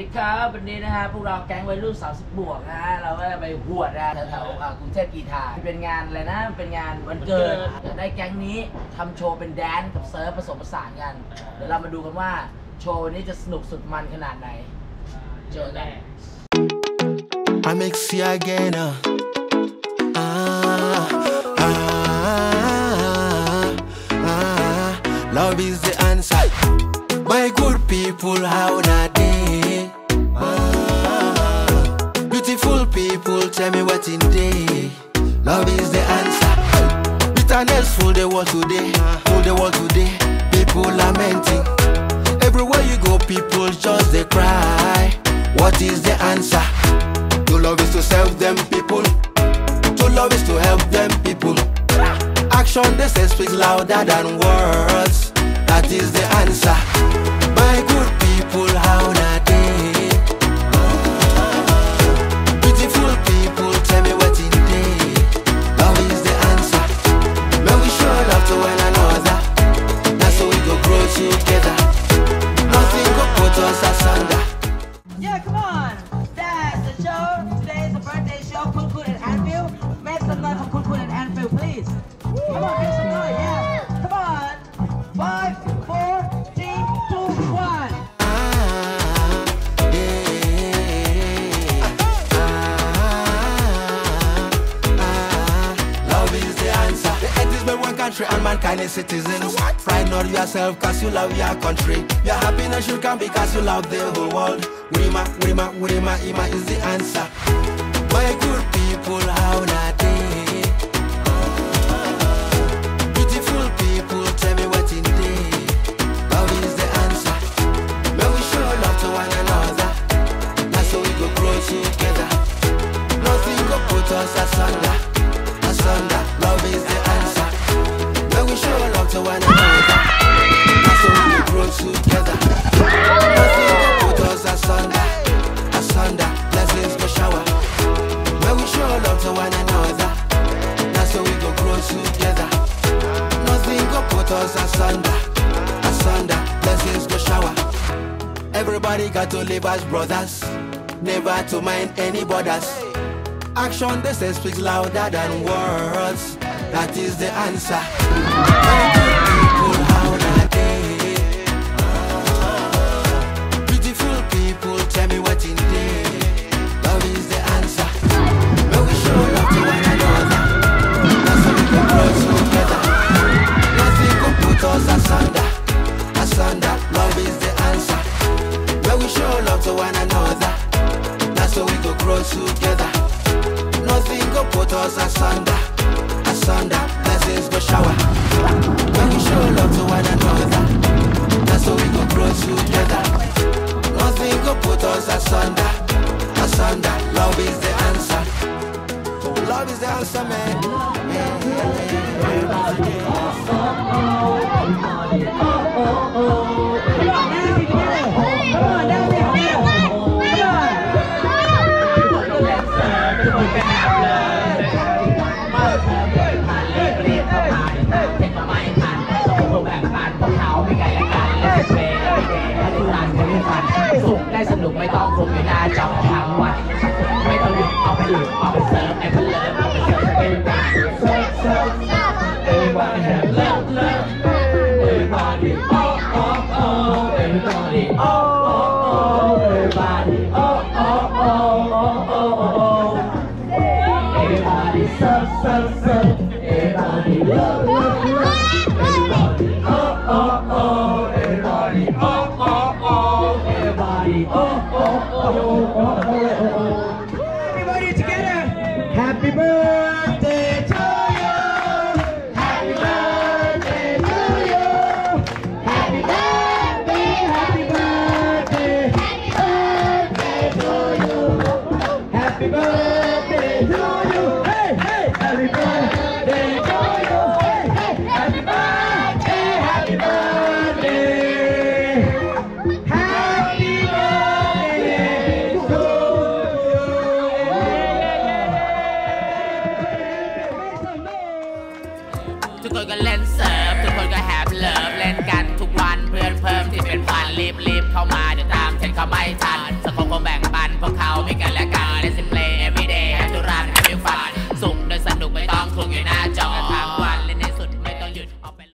ดีครับวันนี้นะฮะพวกเราแก๊งวัยรุ่น30บวกนะฮะเราก็จะไปหวดนะแถวๆอ่ากรุงเทพกีทาเป็นงานอะไรนะเป็นงานวันเกิดจะได้แก๊งนี้ทำโชว์เป็นแดนซ์กับเซิร์ฟผสมผสานกัน เดี๋ยวเรามาดูกันว่าโชว์นี้จะสนุกสุดมันขนาดไหน เจอกัน I make see again. Uh. Ah, ah, ah, love is the answer. My good people, how not in day. Love is the answer. Bitterness full the world today, full the world today. People lamenting. Everywhere you go, people just they cry. What is the answer? To love is to serve them people. To love is to help them people. Action they say speaks louder than words. That is the answer. My good people, how country and mankind is citizens. Pride not yourself cause you love your country. Your happiness you can because you love the whole world. Wima, wima, wima, ima is the answer. My good people, how not together. Nothing put us asunder. Asunder. Go shower. May we show love to one another. That's how we go grow together. Nothing put us asunder. Asunder. Go shower. Everybody got to live as brothers, never to mind any borders. Action they speaks louder than words. That is the answer. Grow together. Nothing go put us asunder. Asunder, blessings go shower. May we show love to one another. That's how we go grow together. Nothing go put us asunder. Asunder, love is the answer. Love is the answer, man. ไม่ไกลละกันและสุดเลสเวและทุนันคนทุนฟันสุขได้สนุกไม่ต้องคุมอยู่หน้าจอทั้งวัน ไม่ต้องหยุดเอาไปหยุดเอาไปเสิร์ฟไอ้พลิ ทุกคนก็เล่นเสร์ฟทุกคนก็แฮปเลิฟเล่นกันทุกวันเพื่อนเพิ่มที่เป็นพันรีบๆเข้ามาเดี๋ยวตามเช่นเขาไม่ทัน